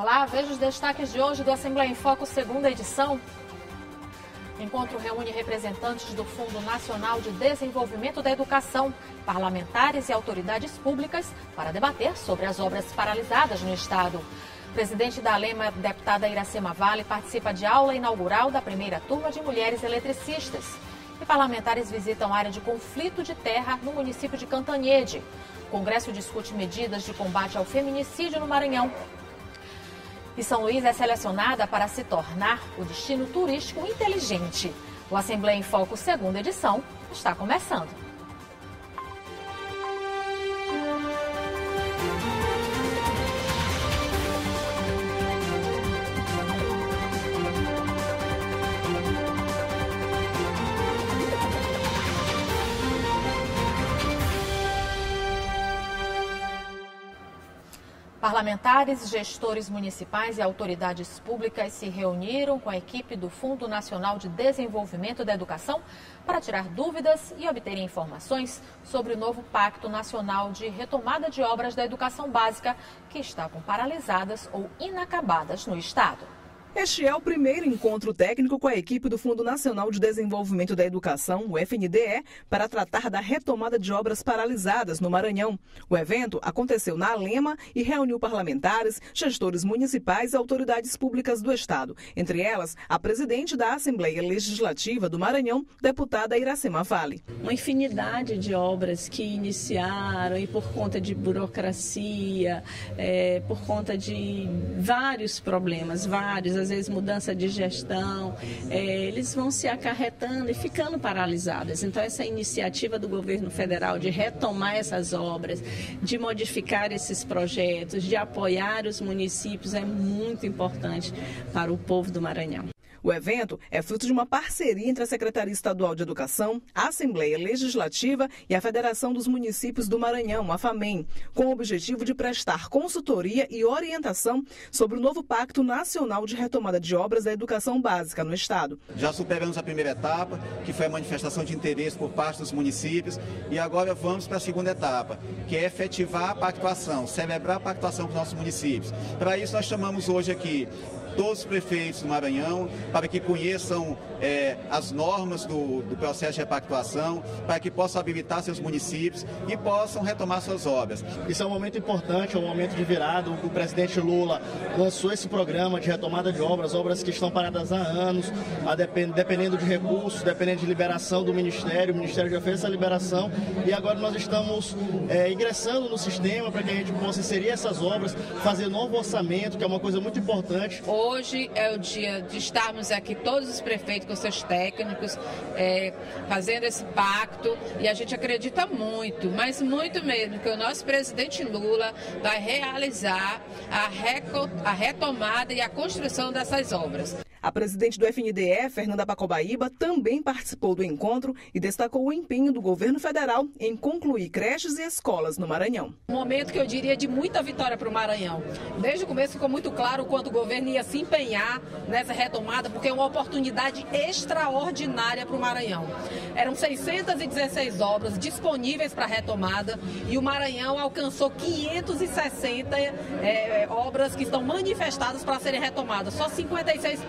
Olá, veja os destaques de hoje do Assembleia em Foco, segunda edição. Encontro reúne representantes do Fundo Nacional de Desenvolvimento da Educação, parlamentares e autoridades públicas para debater sobre as obras paralisadas no Estado. Presidente da Alema, deputada Iracema Vale, participa de aula inaugural da primeira turma de mulheres eletricistas. E parlamentares visitam área de conflito de terra no município de Cantanhede. O Congresso discute medidas de combate ao feminicídio no Maranhão. E São Luís é selecionada para se tornar o destino turístico inteligente. O Assembleia em Foco, segunda edição, está começando. Parlamentares, gestores municipais e autoridades públicas se reuniram com a equipe do Fundo Nacional de Desenvolvimento da Educação para tirar dúvidas e obterem informações sobre o novo Pacto Nacional de Retomada de Obras da Educação Básica, que estavam paralisadas ou inacabadas no Estado. Este é o primeiro encontro técnico com a equipe do Fundo Nacional de Desenvolvimento da Educação, o FNDE, para tratar da retomada de obras paralisadas no Maranhão. O evento aconteceu na Alema e reuniu parlamentares, gestores municipais e autoridades públicas do Estado, entre elas a presidente da Assembleia Legislativa do Maranhão, deputada Iracema Vale. Uma infinidade de obras que iniciaram e por conta de burocracia, é, por conta de vários problemas, vários às vezes mudança de gestão, é, eles vão se acarretando e ficando paralisadas. Então, essa iniciativa do governo federal de retomar essas obras, de modificar esses projetos, de apoiar os municípios é muito importante para o povo do Maranhão. O evento é fruto de uma parceria entre a Secretaria Estadual de Educação, a Assembleia Legislativa e a Federação dos Municípios do Maranhão, a FAMEM, com o objetivo de prestar consultoria e orientação sobre o novo Pacto Nacional de Retomada de Obras da Educação Básica no Estado. Já superamos a primeira etapa, que foi a manifestação de interesse por parte dos municípios, e agora vamos para a segunda etapa, que é efetivar a pactuação, celebrar a pactuação com os nossos municípios. Para isso, nós chamamos hoje aqui todos os prefeitos do Maranhão para que conheçam é, as normas do, do, processo de repactuação, para que possam habilitar seus municípios e possam retomar suas obras. Isso é um momento importante, é um momento de virada. O presidente Lula lançou esse programa de retomada de obras, obras que estão paradas há anos, a depend, dependendo de recursos, dependendo de liberação do Ministério. O Ministério já fez essa liberação e agora nós estamos é, ingressando no sistema para que a gente possa inserir essas obras, fazer novo orçamento, que é uma coisa muito importante. Hoje é o dia de estarmos aqui, todos os prefeitos com seus técnicos, é, fazendo esse pacto. E a gente acredita muito, mas muito mesmo, que o nosso presidente Lula vai realizar a, a retomada e a construção dessas obras. A presidente do FNDE, Fernanda Pacobaíba, também participou do encontro e destacou o empenho do governo federal em concluir creches e escolas no Maranhão. Um momento que eu diria de muita vitória para o Maranhão. Desde o começo ficou muito claro o quanto o governo ia se empenhar nessa retomada, porque é uma oportunidade extraordinária para o Maranhão. Eram 616 obras disponíveis para retomada e o Maranhão alcançou 560 é, obras que estão manifestadas para serem retomadas. Só 56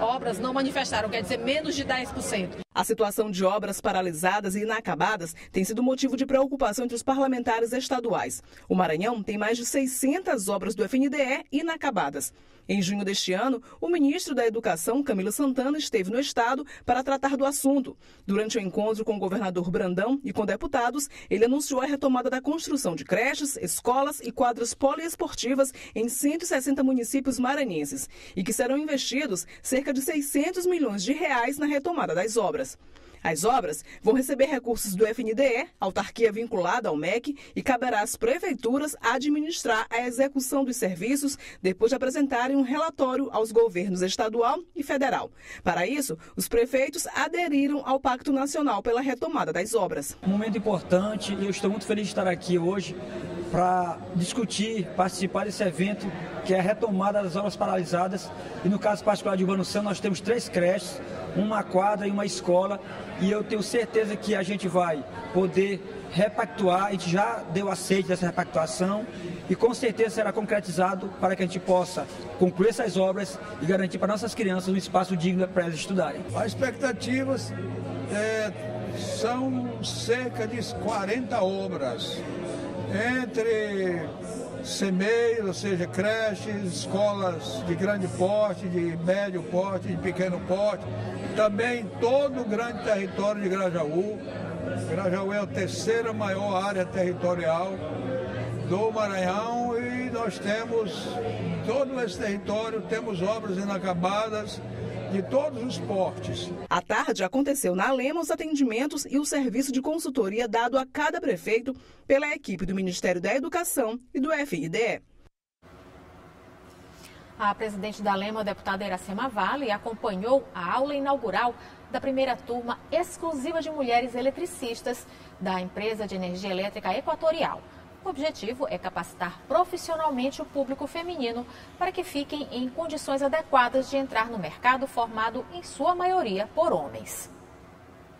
obras não manifestaram, quer dizer, menos de 10%. A situação de obras paralisadas e inacabadas tem sido motivo de preocupação entre os parlamentares estaduais. O Maranhão tem mais de 600 obras do FNDE inacabadas. Em junho deste ano, o ministro da Educação, Camilo Santana, esteve no estado para tratar do assunto. Durante o encontro com o governador Brandão e com deputados, ele anunciou a retomada da construção de creches, escolas e quadras poliesportivas em 160 municípios maranhenses e que serão investidos cerca de 600 milhões de reais na retomada das obras. As obras vão receber recursos do FNDE, autarquia vinculada ao MEC, e caberá às prefeituras administrar a execução dos serviços depois de apresentarem um relatório aos governos estadual e federal. Para isso, os prefeitos aderiram ao Pacto Nacional pela retomada das obras. Um momento importante e eu estou muito feliz de estar aqui hoje para discutir, participar desse evento que é a retomada das obras paralisadas. E no caso particular de Urbano Santo, nós temos três creches, uma quadra e uma escola. E eu tenho certeza que a gente vai poder repactuar, a gente já deu aceite dessa repactuação e com certeza será concretizado para que a gente possa concluir essas obras e garantir para nossas crianças um espaço digno para elas estudarem. As expectativas é, são cerca de 40 obras, entre semeios, ou seja, creches, escolas de grande porte, de médio porte, de pequeno porte, também todo o grande território de Grajaú. Grajaú é a terceira maior área territorial do Maranhão e nós temos todo esse território, temos obras inacabadas de todos os portes. À tarde, aconteceu na Lema os atendimentos e o serviço de consultoria dado a cada prefeito pela equipe do Ministério da Educação e do FNDE. A presidente da Lema, a deputada Iracema Vale, acompanhou a aula inaugural da primeira turma exclusiva de mulheres eletricistas da empresa de energia elétrica Equatorial. O objetivo é capacitar profissionalmente o público feminino para que fiquem em condições adequadas de entrar no mercado formado, em sua maioria, por homens.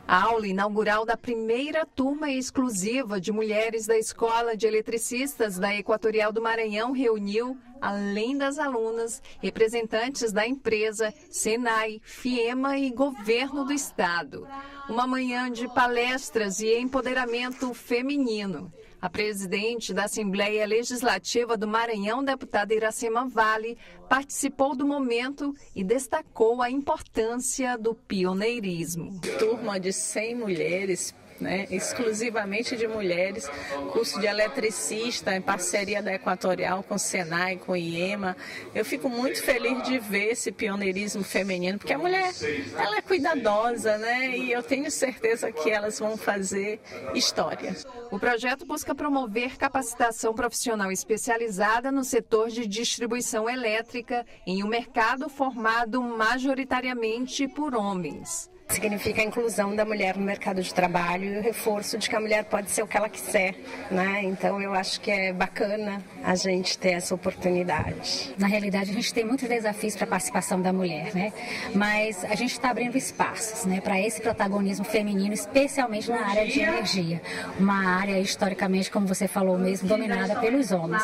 A aula inaugural da primeira turma exclusiva de mulheres da Escola de Eletricistas da Equatorial do Maranhão reuniu, além das alunas, representantes da empresa, Senai, FIEMA e Governo do Estado. Uma manhã de palestras e empoderamento feminino. A presidente da Assembleia Legislativa do Maranhão, deputada Iracema Vale, participou do momento e destacou a importância do pioneirismo. Turma de 100 mulheres né, exclusivamente de mulheres, curso de eletricista em parceria da Equatorial com o Senai, com o IEMA. Eu fico muito feliz de ver esse pioneirismo feminino, porque a mulher ela é cuidadosa, né? E eu tenho certeza que elas vão fazer história. O projeto busca promover capacitação profissional especializada no setor de distribuição elétrica em um mercado formado majoritariamente por homens. Significa a inclusão da mulher no mercado de trabalho e o reforço de que a mulher pode ser o que ela quiser, né? Então eu acho que é bacana a gente ter essa oportunidade. Na realidade, a gente tem muitos desafios para a participação da mulher, né? Mas a gente está abrindo espaços, né, para esse protagonismo feminino, especialmente na área de energia, uma área historicamente, como você falou mesmo, dominada pelos homens.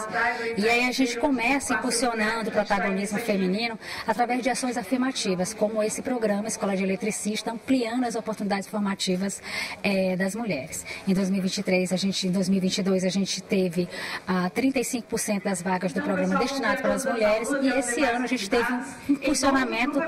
E aí a gente começa impulsionando o protagonismo feminino através de ações afirmativas, como esse programa Escola de Eletricista ampliando as oportunidades formativas é, das mulheres. Em 2023, a gente, em 2022, a gente teve ah, 35% das vagas do programa destinadas para as mulheres e esse ano a gente teve um impulsionamento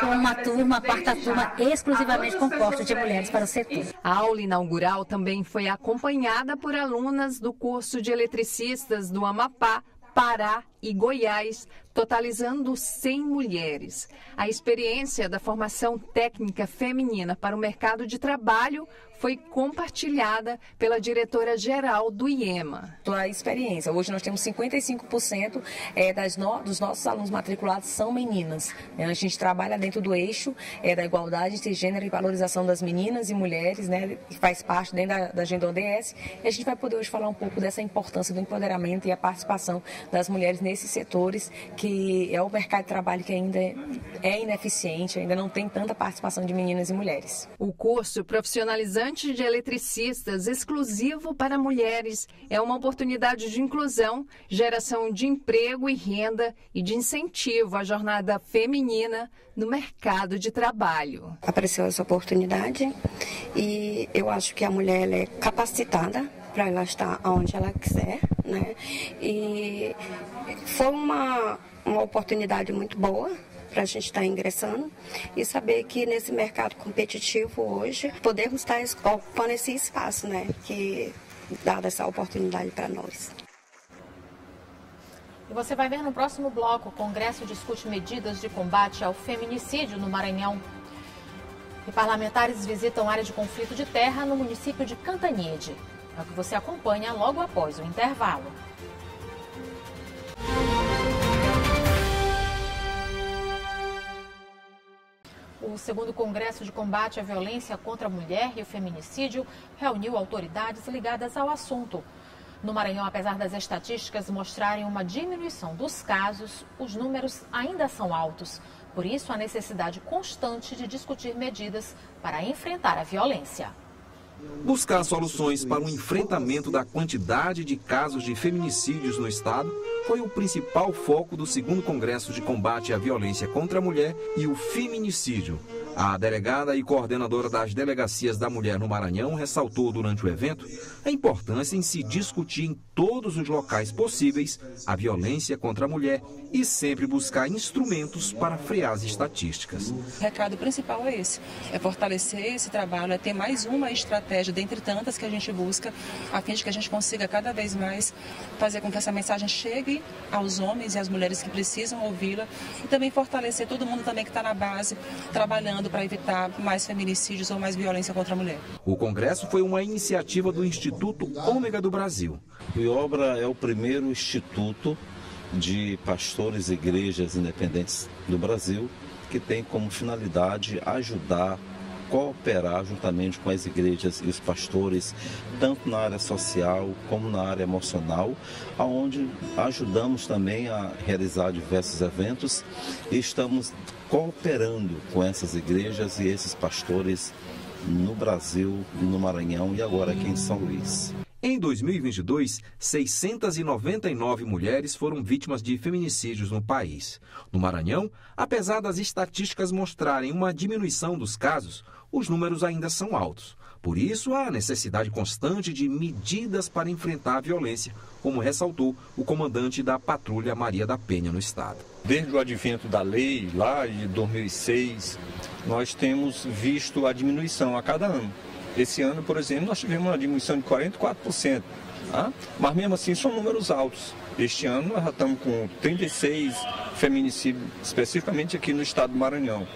com uma turma, quarta turma, exclusivamente composta de mulheres para o setor. A aula inaugural também foi acompanhada por alunas do curso de eletricistas do Amapá, Pará e Goiás, totalizando 100 mulheres. A experiência da formação técnica feminina para o mercado de trabalho foi compartilhada pela diretora-geral do IEMA. A experiência. Hoje nós temos 55% é, das no, dos nossos alunos matriculados são meninas. É, a gente trabalha dentro do eixo é, da igualdade de gênero e valorização das meninas e mulheres, né, que faz parte dentro da, da agenda ODS. E a gente vai poder hoje falar um pouco dessa importância do empoderamento e a participação das mulheres nesses setores, que é o mercado de trabalho que ainda é ineficiente, ainda não tem tanta participação de meninas e mulheres. O curso profissionalizante de eletricistas exclusivo para mulheres é uma oportunidade de inclusão, geração de emprego e renda e de incentivo à jornada feminina no mercado de trabalho. Apareceu essa oportunidade e eu acho que a mulher é capacitada para ela estar onde ela quiser, né? E foi uma, uma oportunidade muito boa para a gente estar tá ingressando e saber que nesse mercado competitivo hoje podemos estar tá ocupando esse espaço, né? Que dá essa oportunidade para nós. E você vai ver no próximo bloco, o Congresso discute medidas de combate ao feminicídio no Maranhão. E parlamentares visitam área de conflito de terra no município de Cantanhede. É o que você acompanha logo após o intervalo. O segundo Congresso de Combate à Violência contra a Mulher e o Feminicídio reuniu autoridades ligadas ao assunto. No Maranhão, apesar das estatísticas mostrarem uma diminuição dos casos, os números ainda são altos. Por isso, a necessidade constante de discutir medidas para enfrentar a violência. Buscar soluções para o enfrentamento da quantidade de casos de feminicídios no Estado foi o principal foco do segundo Congresso de Combate à Violência contra a Mulher e o Feminicídio, a delegada e coordenadora das delegacias da mulher no Maranhão ressaltou durante o evento a importância em se discutir em todos os locais possíveis a violência contra a mulher e sempre buscar instrumentos para frear as estatísticas. O recado principal é esse: é fortalecer esse trabalho, é ter mais uma estratégia dentre tantas que a gente busca, a fim de que a gente consiga cada vez mais fazer com que essa mensagem chegue aos homens e às mulheres que precisam ouvi-la e também fortalecer todo mundo também que está na base trabalhando para evitar mais feminicídios ou mais violência contra a mulher. O congresso foi uma iniciativa do Instituto Ômega do Brasil. O IOBRA é o primeiro instituto de pastores e igrejas independentes do Brasil que tem como finalidade ajudar cooperar juntamente com as igrejas e os pastores, tanto na área social como na área emocional, aonde ajudamos também a realizar diversos eventos e estamos cooperando com essas igrejas e esses pastores no Brasil, no Maranhão e agora aqui em São Luís. Em 2022, 699 mulheres foram vítimas de feminicídios no país. No Maranhão, apesar das estatísticas mostrarem uma diminuição dos casos, os números ainda são altos. Por isso, há necessidade constante de medidas para enfrentar a violência, como ressaltou o comandante da Patrulha Maria da Penha no estado. Desde o advento da lei, lá de 2006, nós temos visto a diminuição a cada ano. Esse ano, por exemplo, nós tivemos uma diminuição de 44%. Tá? Mas mesmo assim são números altos. Este ano nós já estamos com 36 feminicídios, especificamente aqui no estado do Maranhão.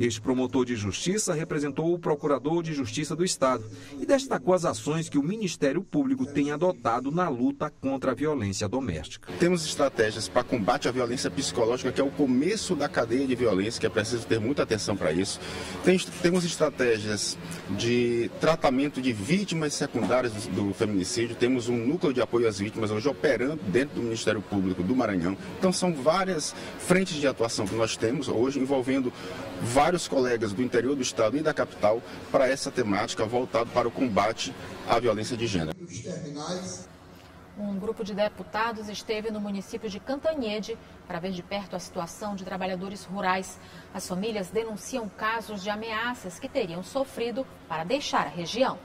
Este promotor de justiça representou o procurador de justiça do Estado e destacou as ações que o Ministério Público tem adotado na luta contra a violência doméstica. Temos estratégias para combate à violência psicológica, que é o começo da cadeia de violência, que é preciso ter muita atenção para isso. Tem, temos estratégias de tratamento de vítimas secundárias do, do feminicídio. Temos um núcleo de apoio às vítimas hoje operando dentro do Ministério Público do Maranhão. Então são várias frentes de atuação que nós temos hoje envolvendo vários colegas do interior do estado e da capital para essa temática voltada para o combate à violência de gênero. Um grupo de deputados esteve no município de Cantanhede para ver de perto a situação de trabalhadores rurais. As famílias denunciam casos de ameaças que teriam sofrido para deixar a região.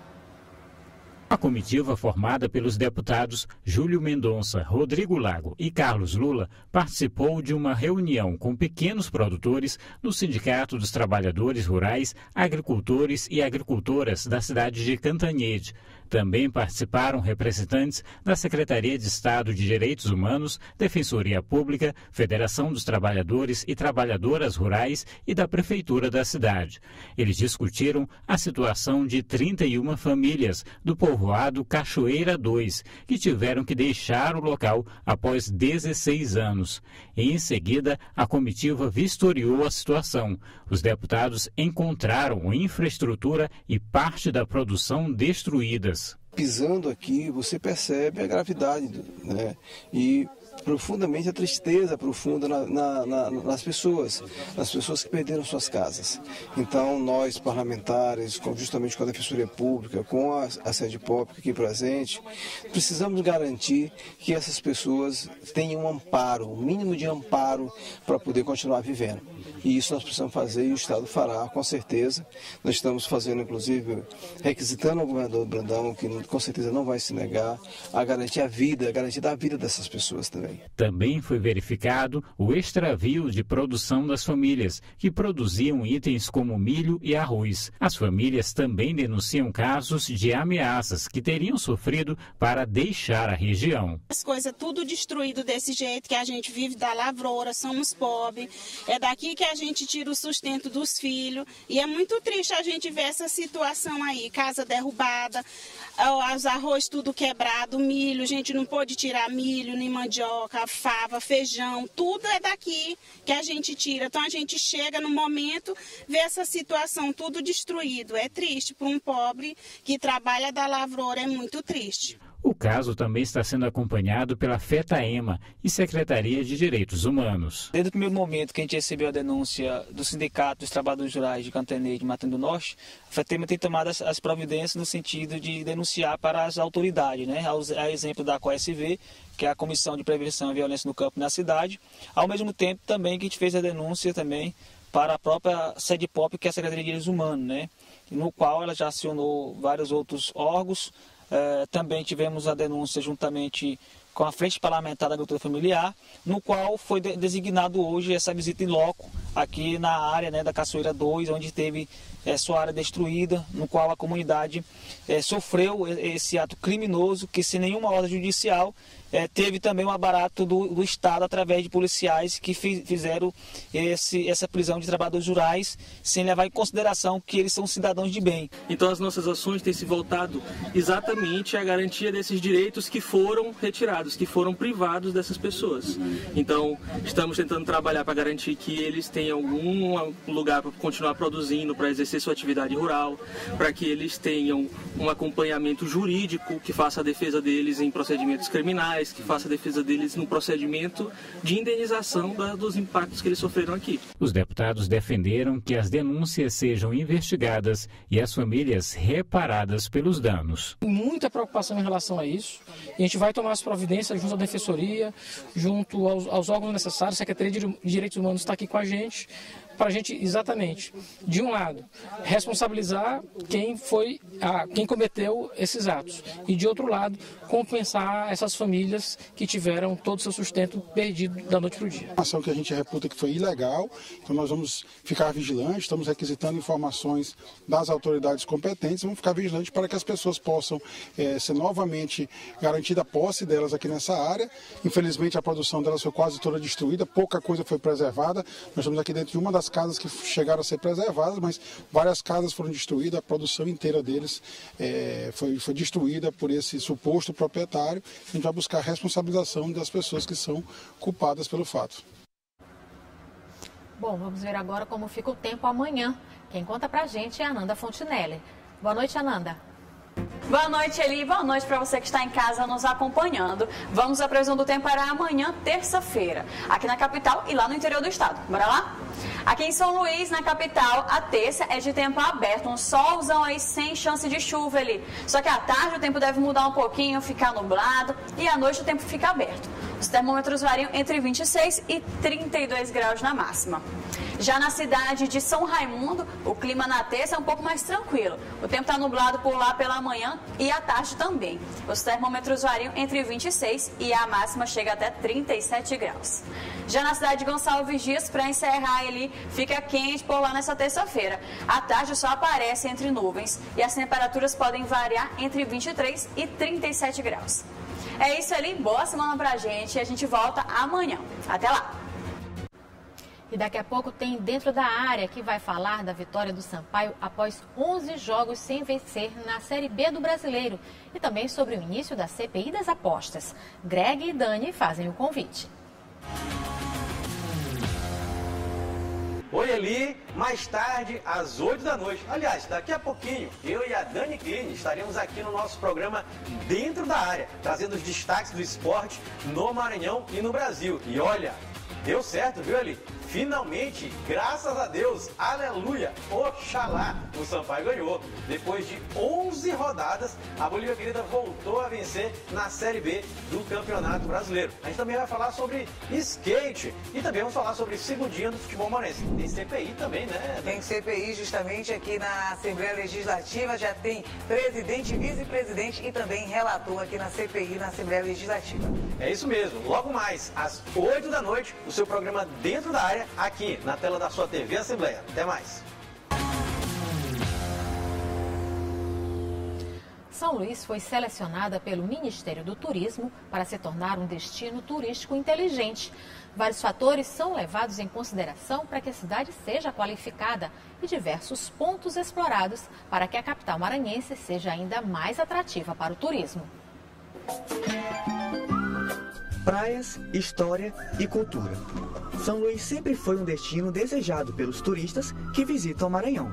A comitiva formada pelos deputados Júlio Mendonça, Rodrigo Lago e Carlos Lula participou de uma reunião com pequenos produtores no Sindicato dos Trabalhadores Rurais, Agricultores e Agricultoras da cidade de Cantanhede. Também participaram representantes da Secretaria de Estado de Direitos Humanos, Defensoria Pública, Federação dos Trabalhadores e Trabalhadoras Rurais e da Prefeitura da cidade. Eles discutiram a situação de 31 famílias do povoado Cachoeira 2, que tiveram que deixar o local após 16 anos. Em seguida, a comitiva vistoriou a situação. Os deputados encontraram infraestrutura e parte da produção destruídas. Pisando aqui, você percebe a gravidade, né? E profundamente a tristeza profunda na, na, na, nas pessoas, nas pessoas que perderam suas casas. Então, nós, parlamentares, justamente com a Defensoria Pública, com a, a sede pública aqui presente, precisamos garantir que essas pessoas tenham um amparo, o um mínimo de amparo para poder continuar vivendo. E isso nós precisamos fazer e o Estado fará, com certeza. Nós estamos fazendo, inclusive, requisitando ao governador Brandão, que com certeza não vai se negar, a garantir a vida, a garantir da vida dessas pessoas também. Também foi verificado o extravio de produção das famílias, que produziam itens como milho e arroz. As famílias também denunciam casos de ameaças que teriam sofrido para deixar a região. As coisas tudo destruído desse jeito que a gente vive da lavoura, somos pobres. É daqui que a gente tira o sustento dos filhos. E é muito triste a gente ver essa situação aí, casa derrubada, os arroz tudo quebrado, milho, a gente não pôde tirar milho, nem mandioca, fava, feijão, tudo é daqui que a gente tira. Então a gente chega no momento, vê essa situação tudo destruído. É triste para um pobre que trabalha da lavoura, é muito triste. O caso também está sendo acompanhado pela FETAEMA e Secretaria de Direitos Humanos. Desde o primeiro momento que a gente recebeu a denúncia do Sindicato dos Trabalhadores Rurais de Cantanei de Matando do Norte, a FETAEMA tem tomado as, as, providências no sentido de denunciar para as autoridades, né? a exemplo da COSV, que é a Comissão de Prevenção à Violência no Campo e na Cidade, ao mesmo tempo também que a gente fez a denúncia também para a própria sede POP, que é a Secretaria de Direitos Humanos, né? no qual ela já acionou vários outros órgãos, é, também tivemos a denúncia juntamente com a Frente Parlamentar da Agricultura Familiar, no qual foi de designado hoje essa visita em loco aqui na área né, da Caçoeira 2, onde teve é, sua área destruída, no qual a comunidade é, sofreu esse ato criminoso que, sem nenhuma ordem judicial, é, teve também um abarato do, do, Estado através de policiais que fi, fizeram esse, essa prisão de trabalhadores rurais sem levar em consideração que eles são cidadãos de bem. Então as nossas ações têm se voltado exatamente à garantia desses direitos que foram retirados, que foram privados dessas pessoas. Então estamos tentando trabalhar para garantir que eles tenham algum lugar para continuar produzindo, para exercer sua atividade rural, para que eles tenham um acompanhamento jurídico que faça a defesa deles em procedimentos criminais que faça a defesa deles no procedimento de indenização da, dos impactos que eles sofreram aqui. Os deputados defenderam que as denúncias sejam investigadas e as famílias reparadas pelos danos. Muita preocupação em relação a isso. E a gente vai tomar as providências junto à Defensoria, junto aos, aos órgãos necessários. A Secretaria de Direitos Humanos está aqui com a gente March. Para a gente exatamente, de um lado, responsabilizar quem foi, a, quem cometeu esses atos e de outro lado, compensar essas famílias que tiveram todo o seu sustento perdido da noite para o dia. Uma ação que a gente reputa que foi ilegal, então nós vamos ficar vigilantes, estamos requisitando informações das autoridades competentes, vamos ficar vigilantes para que as pessoas possam é, ser novamente garantida a posse delas aqui nessa área. Infelizmente a produção delas foi quase toda destruída, pouca coisa foi preservada. Nós estamos aqui dentro de uma das das casas que chegaram a ser preservadas, mas várias casas foram destruídas, a produção inteira deles é, foi, foi destruída por esse suposto proprietário. A gente vai buscar a responsabilização das pessoas que são culpadas pelo fato. Bom, vamos ver agora como fica o tempo amanhã. Quem conta pra gente é a Ananda Fontinelli. Boa noite, Ananda. Boa noite, Eli. Boa noite para você que está em casa nos acompanhando. Vamos à previsão do tempo para amanhã, terça-feira, aqui na capital e lá no interior do estado. Bora lá? Aqui em São Luís, na capital, a terça é de tempo aberto, um solzão aí sem chance de chuva ali. Só que à tarde o tempo deve mudar um pouquinho, ficar nublado e à noite o tempo fica aberto. Os termômetros variam entre 26 e 32 graus na máxima. Já na cidade de São Raimundo, o clima na terça é um pouco mais tranquilo. O tempo está nublado por lá pela manhã e à tarde também. Os termômetros variam entre 26 e a máxima chega até 37 graus. Já na cidade de Gonçalves Dias, para encerrar ele, fica quente por lá nessa terça-feira. À tarde só aparece entre nuvens e as temperaturas podem variar entre 23 e 37 graus. É isso ali, boa semana pra gente e a gente volta amanhã. Até lá! E daqui a pouco tem Dentro da Área, que vai falar da vitória do Sampaio após 11 jogos sem vencer na Série B do Brasileiro. E também sobre o início da CPI das apostas. Greg e Dani fazem o convite. Oi, Eli. Mais tarde, às 8 da noite. Aliás, daqui a pouquinho, eu e a Dani Kline estaremos aqui no nosso programa Dentro da Área, trazendo os destaques do esporte no Maranhão e no Brasil. E olha, deu certo, viu, Eli? Finalmente, graças a Deus, aleluia, oxalá, o Sampaio ganhou. Depois de 11 rodadas, a Bolívia Querida voltou a vencer na Série B do Campeonato Brasileiro. A gente também vai falar sobre skate e também vamos falar sobre segundinha do futebol maranhense. Tem CPI também, né? Tem CPI justamente aqui na Assembleia Legislativa, já tem presidente, vice-presidente e também relator aqui na CPI, na Assembleia Legislativa. É isso mesmo, logo mais, às 8 da noite, o seu programa Dentro da Área aqui na tela da sua TV Assembleia. Até mais. São Luís foi selecionada pelo Ministério do Turismo para se tornar um destino turístico inteligente. Vários fatores são levados em consideração para que a cidade seja qualificada e diversos pontos explorados para que a capital maranhense seja ainda mais atrativa para o turismo. Praias, história e cultura. São Luís sempre foi um destino desejado pelos turistas que visitam o Maranhão.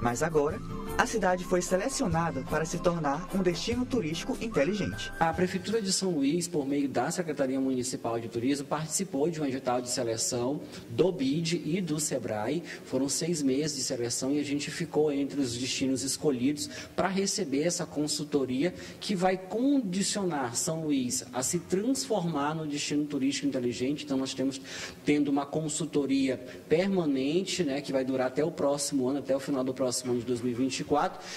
Mas agora, a cidade foi selecionada para se tornar um destino turístico inteligente. A Prefeitura de São Luís, por meio da Secretaria Municipal de Turismo, participou de um edital de seleção do BID e do SEBRAE. Foram seis meses de seleção e a gente ficou entre os destinos escolhidos para receber essa consultoria que vai condicionar São Luís a se transformar no destino turístico inteligente. Então, nós temos tendo uma consultoria permanente, né, que vai durar até o próximo ano, até o final do próximo ano de 2024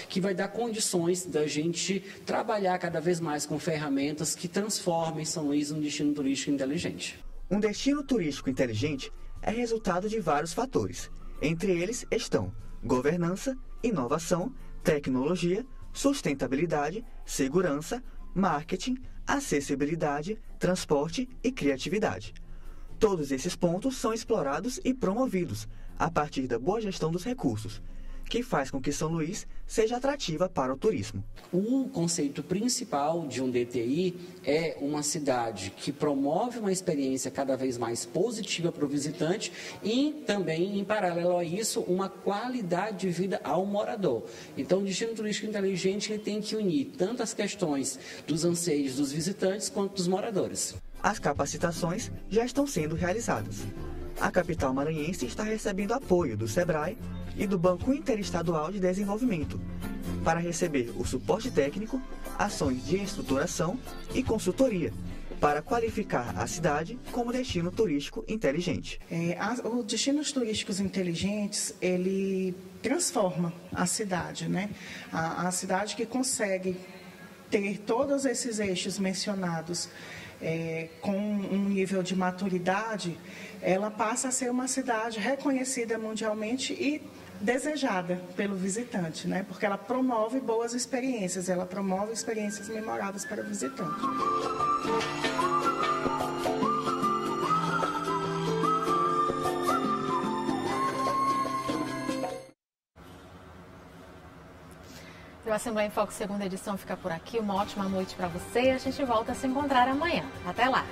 que vai dar condições da gente trabalhar cada vez mais com ferramentas que transformem São Luís num destino turístico inteligente. Um destino turístico inteligente é resultado de vários fatores. Entre eles estão governança, inovação, tecnologia, sustentabilidade, segurança, marketing, acessibilidade, transporte e criatividade. Todos esses pontos são explorados e promovidos a partir da boa gestão dos recursos, que faz com que São Luís seja atrativa para o turismo. O conceito principal de um DTI é uma cidade que promove uma experiência cada vez mais positiva para o visitante e também, em paralelo a isso, uma qualidade de vida ao morador. Então, o destino turístico inteligente tem que unir tanto as questões dos anseios dos visitantes quanto dos moradores. As capacitações já estão sendo realizadas. A capital maranhense está recebendo apoio do SEBRAE e do Banco Interestadual de Desenvolvimento para receber o suporte técnico, ações de estruturação e consultoria para qualificar a cidade como destino turístico inteligente. É, os destinos turísticos inteligentes, ele transforma a cidade, né? A, a cidade que consegue ter todos esses eixos mencionados é, com um nível de maturidade, ela passa a ser uma cidade reconhecida mundialmente e desejada pelo visitante, né? Porque ela promove boas experiências, ela promove experiências memoráveis para o visitante. O Assembleia em Foco segunda edição fica por aqui. Uma ótima noite para você e a gente volta a se encontrar amanhã. Até lá!